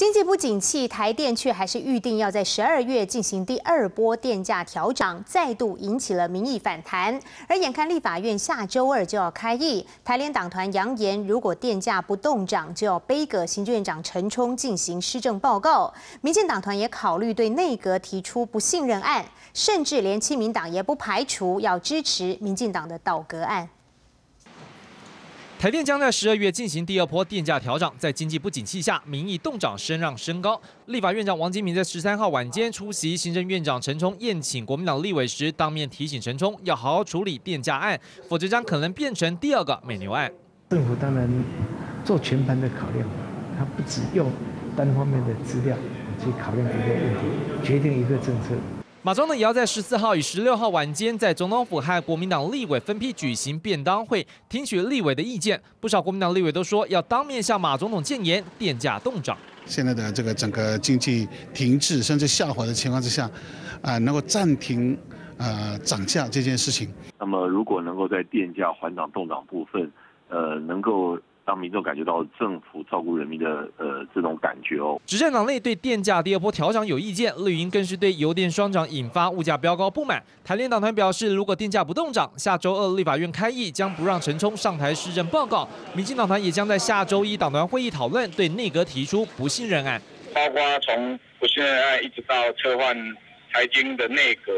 经济不景气，台电却还是预定要在十二月进行第二波电价调整，再度引起了民意反弹。而眼看立法院下周二就要开议，台联党团扬言，如果电价不动涨，就要背阁行政院长陈冲进行施政报告。民进党团也考虑对内阁提出不信任案，甚至连亲民党也不排除要支持民进党的倒阁案。台电将在十二月进行第二波电价调整，在经济不景气下，民意动涨声浪升高。立法院长王金明在十三号晚间出席行政院长陈冲宴请国民党立委时，当面提醒陈冲要好好处理电价案，否则将可能变成第二个美牛案。政府当然做全盘的考量，他不只用单方面的资料去考量一个问题，决定一个政策。马总呢也要在十四号与十六号晚间在总统府和国民党立委分批举行便当会，听取立委的意见。不少国民党立委都说要当面向马总统建言，电价动涨。现在的这个整个经济停滞甚至下滑的情况之下，啊，能够暂停呃涨价这件事情。那么，如果能够在电价缓涨动涨部分，呃，能够。让民众感觉到政府照顾人民的呃这种感觉哦。执政党内对电价第二波调涨有意见，绿营更是对油电双涨引发物价飙高不满。台联党团表示，如果电价不动涨，下周二立法院开议将不让陈冲上台施政报告。民进党团也将在下周一党团会议讨论对内阁提出不信任案，包括从不信任案一直到撤换财经的内阁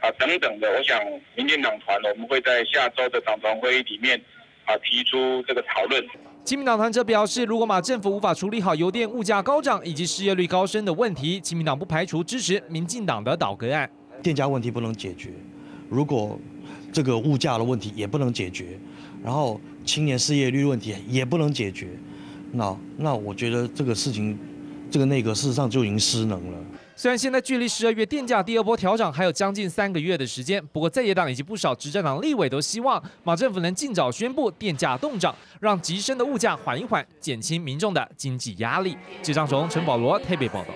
啊等等的。我想民进党团我们会在下周的党团会议里面。啊，提出这个讨论。亲民党团则表示，如果马政府无法处理好油电物价高涨以及失业率高升的问题，亲民党不排除支持民进党的倒戈案。电价问题不能解决，如果这个物价的问题也不能解决，然后青年失业率问题也不能解决，那那我觉得这个事情，这个内阁事实上就已经失能了。虽然现在距离十二月电价第二波调整还有将近三个月的时间，不过在野党以及不少执政党立委都希望马政府能尽早宣布电价动涨，让急升的物价缓一缓，减轻民众的经济压力。记者张雄、陈保罗特别报道。